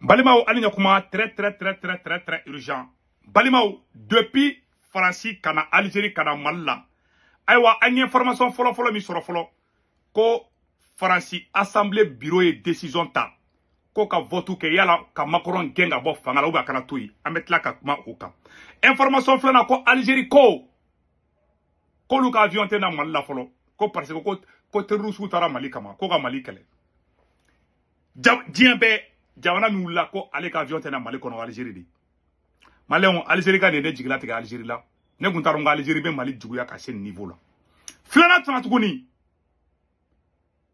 balimaw ali ɲa kuma très très très très très très urgent. Balimaw depuis faransi kana algérie kana mali la. Ayiwa an ye information fɔlɔ fɔlɔ min ko faransi assemblée bureau ye décision ta. Ko ka vote yala ka macron gɛn ka bɔ fanga la a kana ka information filanan ko algérie ko. K'olu ka avion tɛ na mali la ko parce que ko ko terroriste taara mali kama. Ko ka mali jamana min wulila ko ale ka avion tɛ na mali kɔnɔ algérie de maliyɛnw algérie ka ne algérie la ne kun t'a dɔn ko algérie bɛ mali niveau la filanan fana tuguni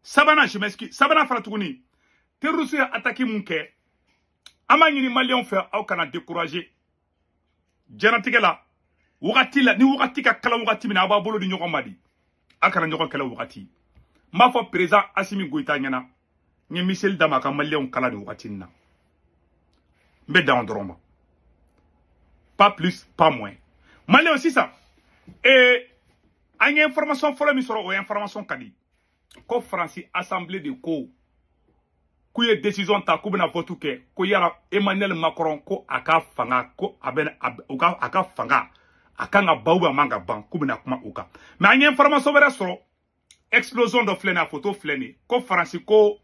sabanan je m'excuse. Sabanan fana tuguni terroriste ye attaque mun kɛ an b'a ɲini maliyɛnw fɛ aw kana jɛnatigɛ la wagati la ni wagati ka kalan wagati min na a b'a bolo di ɲɔgɔn ma di a kana ɲɔgɔn kɛlɛ wagati asimi n ye miseli d'a ma ka maliyɛnw kala nin wagati na n bɛ dan pas plus pas moins maliyɛnw sisan ee an ye information fɔlɔ min sɔrɔ o information ka di ko faransi assemblée de ko k'u ye décision ta k'u bɛna vote kɛ ko yala emmanuel macron ko a ka fanga ko a bɛ a ka fanga a kan ka ban a man ka ban k'u bɛna kuma o kan mais an ye information wɛrɛ sɔrɔ explosion dɔ filɛ nin ye a photo filɛ nin ko faransi ko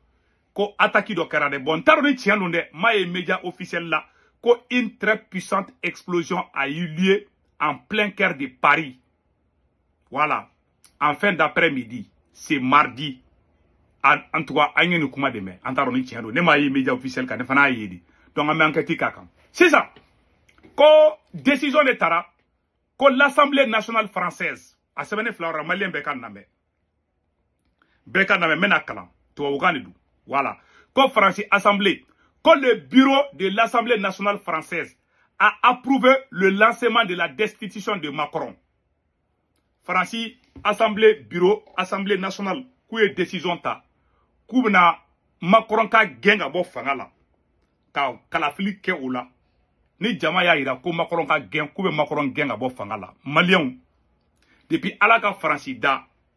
ko attaque dɔ kɛra bon n t'a dɔn ni média officiel la ko une très puissante explosion a eu lieu en plein cœur de Paris. Voilà. En fin d'après-midi c'est mardi. En tout cas an nin kuma de mɛn. Ne média officiel kan ne fana y'a donc an bɛ enquête k'a kan. Sisan ko décision de taara ko l'assemblée nationale française a sɛbɛnni fila yɔrɔ la maliyɛn bɛɛ ka ka lamɛn voilà. Ko faransi assemblée que le bureau de l'Assemblée nationale française a approuvé le lancement de la destitution de Macron. Franci, Assemblée, bureau, Assemblée nationale, qui est décision ta, qui Macron ka genga bo fangala, ka kalafili ke oula, ni jama ya ira ko Macron ka gen, ku be Macron genga bo fangala. Depuis ala ka Franci da,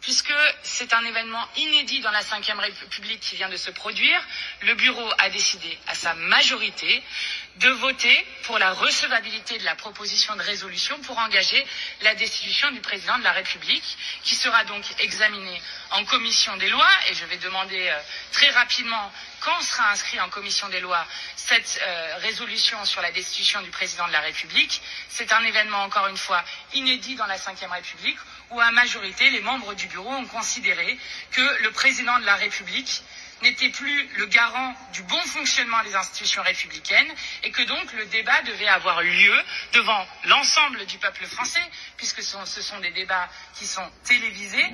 puisque c'est un événement inédit dans la Ve République qui vient de se produire. Le bureau a décidé à sa majorité de voter pour la recevabilité de la proposition de résolution pour engager la destitution du président de la République, qui sera donc examinée en commission des lois. Et je vais demander euh, très rapidement quand sera inscrit en commission des lois cette euh, résolution sur la destitution du président de la République. C'est un événement, encore une fois, inédit dans la Ve République, où à majorité, les membres du bureau ont considéré que le président de la République n'était plus le garant du bon fonctionnement des institutions républicaines et que donc le débat devait avoir lieu devant l'ensemble du peuple français, puisque ce sont, des débats qui sont télévisés,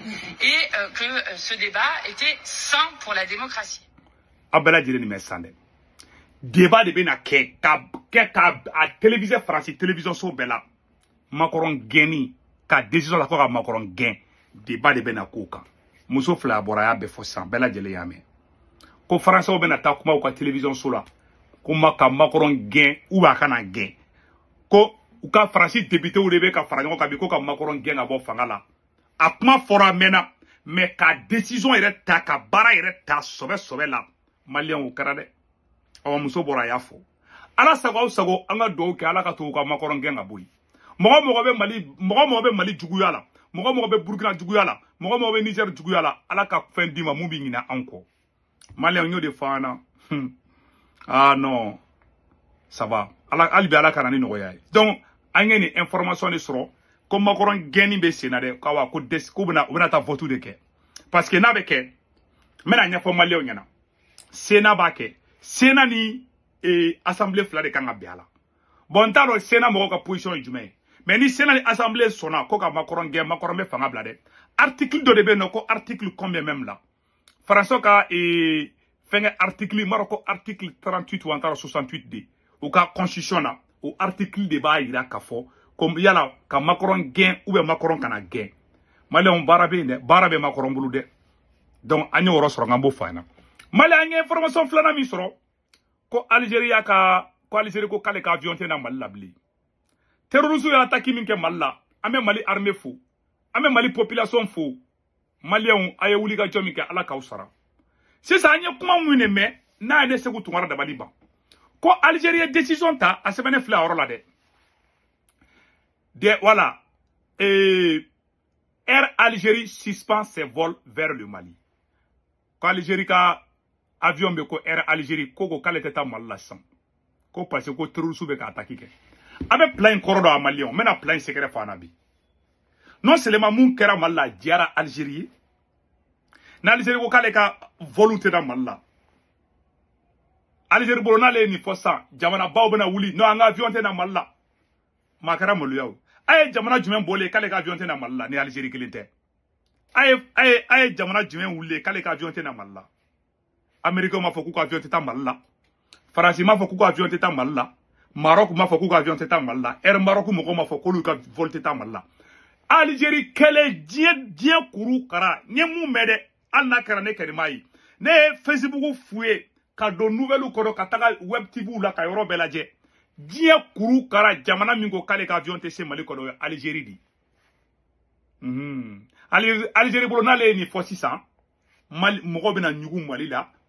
et euh, que euh, ce débat était sain pour la démocratie. débat de bɛna kɛ ka kɛ ka a télévision so bɛɛ la gɛnni ka décision la ko ka makɔrɔn gɛn débat de bɛna k'o kan muso y'a bɛɛ fɔ sisan bɛɛ y'a ko taa kuma télévision so la ko ma ka makɔrɔn gɛn a kana gɛn ko u ka faransi députéw de ka fara ka la. A kuma fɔra a ka décision yɛrɛ ta ka ta sɔbɛ sɔbɛ la. Maliyɛnw o kɛra dɛ awa muso y'a ala sago aw sago an ka duwawu kɛ ala ka to u ka makɔrɔn gɛn mɔgɔ mɔgɔ bɛ mali mɔgɔ mɔgɔ bɛ mali juguya la. Mɔgɔ mɔgɔ bɛ burukina juguya la. Mɔgɔ mɔgɔ bɛ niger juguya la. Ala ka fɛn d'i ma mun b'i ɲinɛ anw kɔ. Y'o de fɔ an na. Hmm. ah non. Ça va. Ala hali bi ala ka na ni nɔgɔya ye. Donc an ye information de sɔrɔ. Ko makɔrɔn gɛnni bɛ sen na dɛ. Ko k'u bɛna u bɛna taa vote de kɛ. Parce que n'a bɛ kɛ n bɛna ɲɛfɔ maliyɛnw ɲɛna. Sena b'a kɛ. Sena ni eh, assemblée fila de kan ka bɛn bon n t'a dɔn sena position mais ni sena ni assemblée sɔnna ko ka makɔrɔn gɛn makɔrɔn fanga bila dɛ. Article de bɛ yen nɔ ko article combien même la faransiw ka eh, fɛnkɛ article dɔn ko article 38 ou encore 68 de u ka constitution na o article de b'a yira k'a fɔ yala ka Macron gɛn ou bien Macron kana gɛn. Maliyɛnw baara bɛ yen dɛ baara bɛ donc an ye yɔrɔ sɔrɔ n b'o ɲɛna. Mali an ye information filanan min ko y'a ka ko Algérie ko k'ale ka avion na terroristes y'a attaque min kɛ mali mali armée fo an mali population fo maliyɛnw a ye wuli ka jɔ min kɛ ala k'aw sara sisan an ye de mɛn n'a ye ne segu tunkara dabali ban ko Algérie ye décision ta a la de. Voilà. Air Algérie suspend ses vols vers le Mali. Ko Algérie ka avion bɛ ko Air Algérie ko ko k'ale tɛ taa Mali la sisan ko parce que ko terroristes bɛ ka a bɛ plan in kɔrɔ dɔn a maliyɛnw n bɛna plan in secret fɔ an na bi. Non seulement mun kɛra Mali la a diyara Algérie ye. Ko k'ale ka vol tɛ da la. Algérie bolo n'ale ye nin fɔ sisan jamanabaw bɛna wuli. Non an ka avion tɛ na Mali la. Maa kɛra maloya o a jamana jumɛn bɔlen k'ale ka avion tɛ na Mali la? Ni Algérie kelen tɛ. A ye jamana jumɛn wulilen k'ale ka avion tɛ na Mali la? Américain m'a fɔ k'u ka avion tɛ taa Mali la. Faransi m'a fɔ ka avion tɛ taa la Maroc m'a k'u ka avion tɛ taa Mali la Air Maroc m'a k'olu ka vol tɛ taa Mali la Algérie kɛlɛ diɲɛ diɲɛ kuru kara? N ye mun mɛn dɛ ne ne Facebook f'u ye nouvelle web TV la ka yɔrɔ bɛɛ lajɛ kara jamana min ko k'ale ka avion tɛ se Algérie de unhun Algérie bolo n'ale ye nin fɔ sisan mɔgɔ bɛna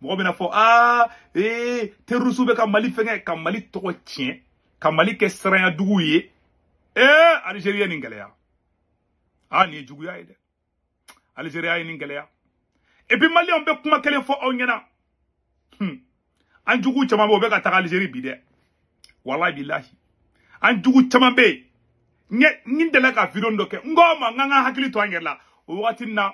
mɔgɔ bɛna fɔ aa ee ka Mali fɛngɛ ka Mali tɔgɔ tiɲɛ ka Mali kɛ siranyadugu ye. Ee Algérie ye nin gɛlɛya aa nin et puis maliyɛnw bɛ kuma kelen fɔ aw ɲɛna hmm. an jugu caman o ka taga bi dɛ an jugu caman ka dɔ kɛ n ko ma la o wagati na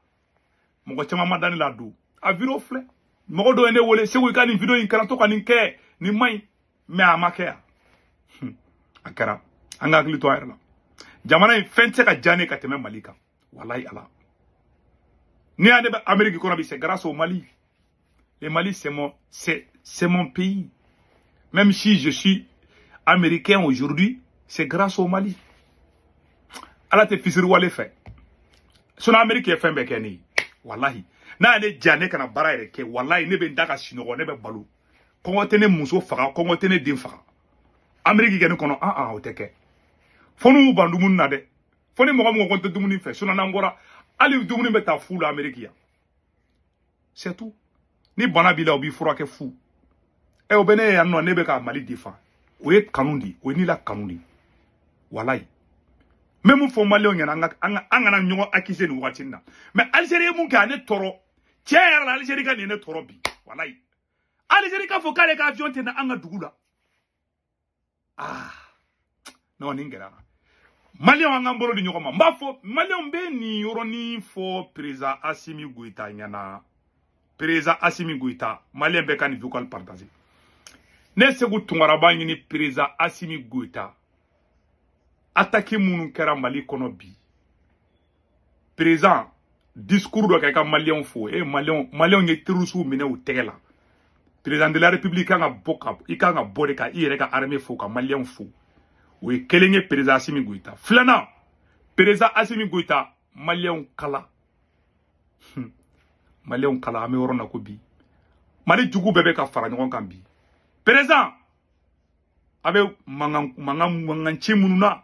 mɔgɔ caman ma da la don a video filɛ mɔgɔ dɔ ye ne wele segu i ka nin video jamana ala. C'est grâce au mali. Le mali c'est mon c'est pays. Même si je suis américain aujourd'hui c'est grâce au mali. Ala tɛ fisiri wale fɛ sinɔn amérique walahi n'a ne diya ne kana baara yɛrɛ kɛ. Ne bɛ n da ka sinɔgɔ ne bɛ balo. Kɔngɔ tɛ ne muso faga kɔngɔ tɛ ne den faga. Amérique kɛ ne kɔnɔ an an o tɛ kɛ. Fo n'u ban dumuni na dumuni la c'est tout. Ni bana b'i la o b'i fu. Ɛ o mali la kanu de walayi n bɛ mun fɔ maliyɛnw ɲɛna an ka an kana ka nin ye ne bi walayi alizeri k'a k'ale ka avion na an ka dugu la ah non nin gɛlɛyara maliyɛnw an k'an bolo di ɲɔgɔn ma n b'a fɔ maliyɛnw asimi goyita ɲɛna perezan asimi goyita maliyɛn bɛɛ ka nin vocal partage ne segu asimi goyita ataki minnu kɛra mali kɔnɔ bi. Perezan discours dɔ kɛ ka maliyɛnw fo e maliyɛnw maliyɛnw ye terrorisiw minɛ de la république kan ka bɔ ka i kan ka bɔ de ka i armée fo ka maliyɛnw fo o ye asimi goyita filanan perezan asimi kala. Maliyɛnw kala an bɛ yɔrɔ mali jugu ka fara ɲɔgɔn kan bi na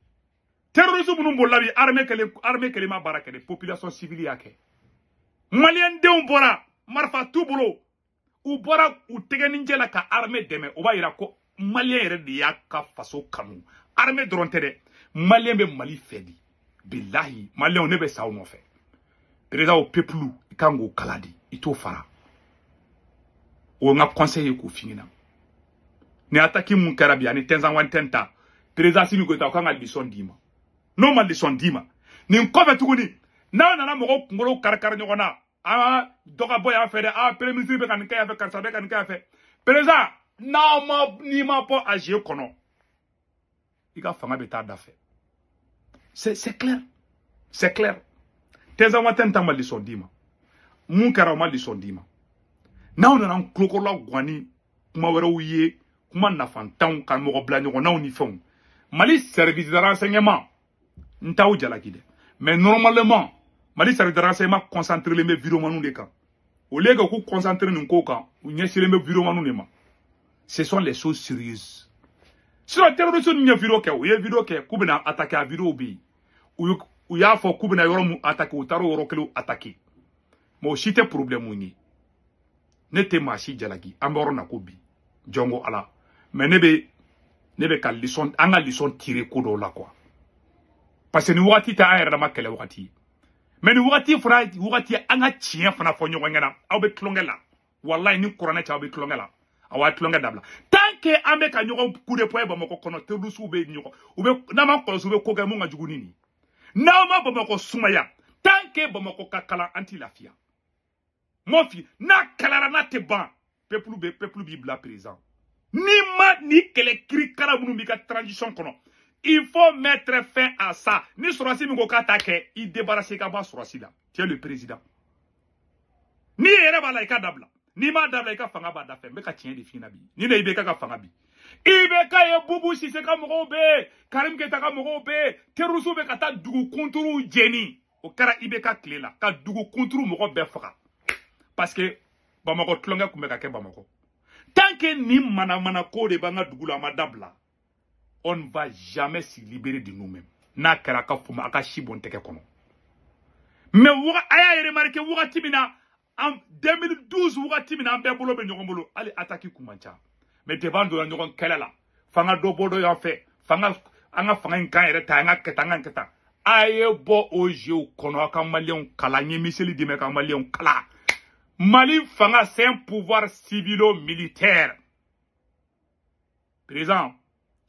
terroriste minnu bolila bi armée kelen armée ma population civile y'a kɛ. Maliyɛn denw bɔra marifa t'u bolo. U bɔra la ka armée dɛmɛ. O b'a de y'a faso kanu. Armée dɔrɔn tɛ dɛ. Maliyɛn bɛ mali bilahi maliyɛnw ne bɛ sa président o peuple i kan k'o fara. O conseil ni attaque mun kɛra bi ani ta simi n'o ma leçon d'i ma nin kɔfɛ tuguni n'aw nana mɔgɔw kunkolo kari-kari ɲɔgɔn na. A dɔ ka bɔ yan a premier ministre bɛ ka nin kɛ yan fɛ karisa bɛ ka nin kɛ yan fɛ président n'aw ma n'i ma bɔ AG kɔnɔ i ka fanga bɛ da fɛ c'est c'est clair c'est clair tɛnzan wani tɛn ta ma leçon d'i ma mun kɛra o ma leçon d'i ma n'aw nana kulokɔrɔla guwan ni kuma wɛrɛw ye kuma nafantanw ka mɔgɔ bila ɲɔgɔnnaw ni fɛnw mali service de renseignement n t'aw mais normalement mali service de renseignement concentrelen bɛ videomaniw de kan au lieu que k'u concentre nin ko kan u ɲɛsilen bɛ videomaniw de ma. Ce sont les choses sérieuses. Sinon terroriste ninnu ye video kɛ u ye video kɛ k'u bɛna attaquer a video bɛ yen u y'a fɔ k'u bɛna yɔrɔ mun attaquer u taara o yɔrɔ kelen attaquer mais o si tɛ problème ye ne tɛ maa si jalaki an bɛ na ko bi ala. Mais ne bɛ ne bɛ ka leçon an ka leçon tirer la quoi parce que nin wagati tɛ an yɛrɛ dama kɛlɛ wagati ye mais nin wagati fana wagati ye an ka tiɲɛ fana fɔ ɲɔgɔn ɲɛna aw bɛ tulonkɛ la walayi ni kuranɛ b'a tulonkɛ dabila tant que an bɛ ka ɲɔgɔn coup de poing bamakɔ kɔnɔ terroristes bɛ ɲɔgɔn u bɛ n'an ma kɔlɔsi u bɛ ko kɛ mun ka jugu ni tant que lafiya n'a kalara n'a tɛ ban. Peuple bɛ peuple b'i bila ni ma ni kɛlɛ kiri kala minnu b'i ka transition kɔnɔ il faut mettre fin à ça. Ni sɔrɔsi min ko k'a t'a kɛ i le président. N'i yɛrɛ b'a la n'i m'a dabila i ka fanga b'a de f'i ɲɛna bi ni ne IBK ka fanga bi IBK ye Bubu Sise ka Karim Keita ka mɔgɔw bɛ yen jeni o kɛra IBK tile la ka dugu kunturu mɔgɔ bɛɛ parce que Bamakɔ tulonkɛ tun bɛ ka kɛ Bamakɔ tant que nin manamana ko de b'an la on ne va jamais se libérer de nous-mêmes. N'a kɛra a ka fuma a ka si bɔn tɛgɛ kɔnɔ mais waga a y'a remarqué wagati min na en 2012 wagati na an bɛɛ fanga dɔ bɔ dɔ fanga an fanga ta kala kala. Mali fanga c'est un pouvoir civilo-militaire. Président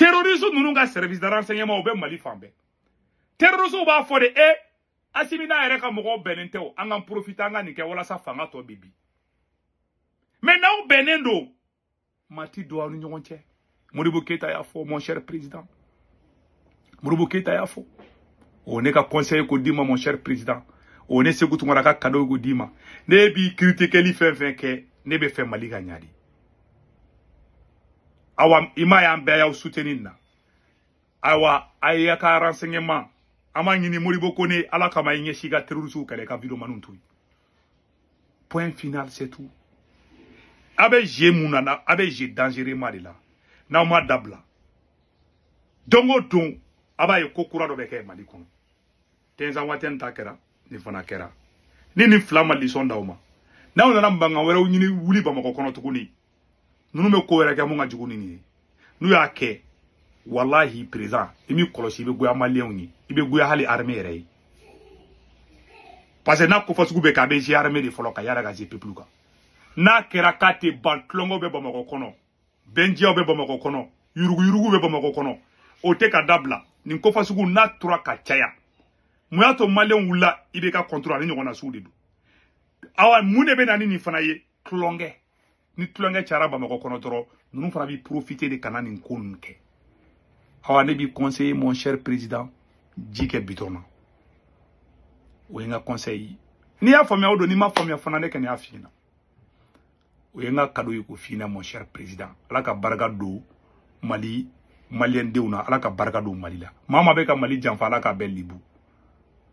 terroriste ninnu ka service de renseignement o bɛ mali fan de e asimi n'a yɛrɛ ka mɔgɔw bɛnnen tɛ o an k'an profiter an ka nin kɛ walasa fanga tɔ bɛ bi mais n'aw mon cher président. Moribo keyita y'a fɔ o ne ka conseil mon cher président. O ne segu tunkara ka cadeau ko ne b'i critiqueli fɛn fɛn kɛ ne bɛ fɛ mali ka awa ima ya ye ya bɛɛ y'aw soutenir na ayiwa a y'a ka renseignement an b'a ɲini moribo ko ne ala kama i ɲɛsi ka terroriste kɛlɛ ka videomaniw to point final c'est tout. A bɛ mun na a bɛ je dangereusement de la. N'aw ma dabila don o don a b'a ye ko kura dɔ bɛ kɛ mali kɔnɔ tɛnzan waati nin ta kɛra nin fana kɛra ni nin fila ma lisɔn d'aw ma n'aw nana mankan wɛrɛw ɲini wuli bamakɔ kɔnɔ tuguni ninnu bɛ ko wɛrɛ kɛ mun ka jugu ni nin ye n'u y'a kɛ walahi président i m'i kɔlɔsi i bɛ goya maliyɛnw ye i bɛ goya hali armée yɛrɛ ye parce que n'a kofɔ sugu bɛ kɛ a bɛ armée de fɔlɔ ka yara ka ze peuple kan n'a kɛra k'a tɛ ban tulonkɛw bɛ bamakɔ kɔnɔ bɛnjiyaw bɛ bamakɔ kɔnɔ yuruguyurugu bɛ bamakɔ kɔnɔ o tɛ ka dabila nin kofɔ sugu n'a tora ka caya mun y'a to maliyɛnw wulila i bɛ ka contrôle ani ɲɔgɔnna sugu de don awa mun de bɛ na ni nin fana ye tulonkɛ ni tulonkɛ cayara bamakɔ kɔnɔ dɔrɔn ninnu fana de ka na nin ko ninnu kɛ. Awa mon cher président ji kɛ bitɔn na o ye n ka conseil n'i y'a faamuya o don n'i m'a faamuya fana ne kɔni y'a f'i ɲɛna. O ye n ka cadeau ye k'o f'i ɲɛna mon cher président. Ala ka barika don mali maliyɛn denw na. Ala ka barika don mali la. Maa mali janfa ala k'a bɛɛ libu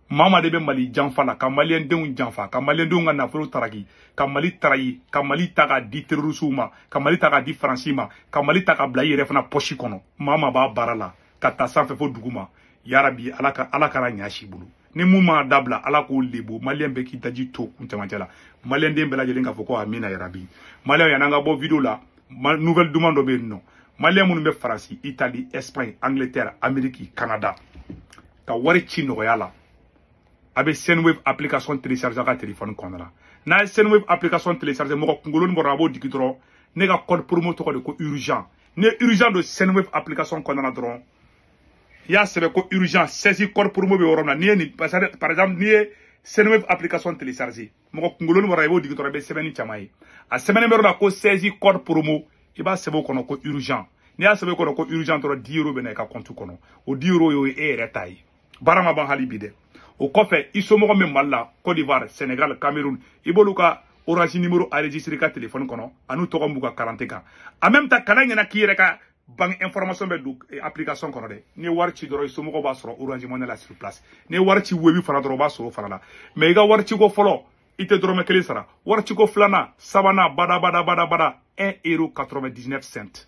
maa maa de bɛ mali janfa la ka maliyɛn denw janfa ka maliyɛn denw ka nafolo taraki ka mali tarayi ka mali ta k'a di terrorisiw ma ka mali ta k'a di faransi ma ka mali ta k'a bila i yɛrɛ fana pɔsi kɔnɔ. Maa maa b'a baara la ka taa sanfɛ fo dugu ma. Yarabi ala ka ala kana ɲa si bolo. Ni mun ma dabila ala k'o lebu maliyɛn bɛɛ k'i daji to kun camancɛ la. Maliyɛn den bɛɛ lajɛlen k'a fɔ ko amina yarabi maliyɛn yan'an ka bɔ video la nouvelle duman dɔ bɛ yen nɔ. Maliyɛn minnu bɛ faransi itali espagne angleterre amérique canada. Ka wari ci nɔgɔya la a senwave application télécharger ka téléphone kɔnɔ la. N'a senwave application télécharger mɔgɔ kunkolo ni bɔra a ne ka code promo tɔgɔ de ko urgent. Ni urgent don senwave application kɔnɔna na dɔrɔn i y'a sɛbɛn ko urgent 16 code promo bɛ yɔrɔ min na n'i ye par exemple n'i senwave application télécharger mɔgɔ kunkolo ni bɔra i b'o digi dɔrɔn sɛbɛnni a sɛbɛnnen bɛ yɔrɔ la ko 16 code promo i b'a sɛbɛn o kɔnɔ ko urgent. N'i y'a sɛbɛn o kɔnɔ ko urgent dɔrɔn 10 euros bɛ na i ka compte kɔnɔ o 10 euros y'o ye e yɛrɛ ta ye baara ma ban hali o kɔfɛ i somɔgɔ min mali la côte d'ivoire sénégal cameroun i b'olu orange numéro ka téléphone kɔnɔ an'u tɔgɔ b'u ka en même temps kana ɲɛna k'i yɛrɛ ka information bɛ don application kɔnɔ dɛ. N'i ye wari ci dɔrɔn i b'a orange money la sur place. N'i ye ci webi fana dɔrɔn o b'a sɔrɔ o fana la. Mais i ka wari ciko fɔlɔ i tɛ dɔrɔmɛ kelen sara. Wari ciko filanan sabanan bada bada bada bada 1 euro 99 cent